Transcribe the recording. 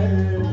head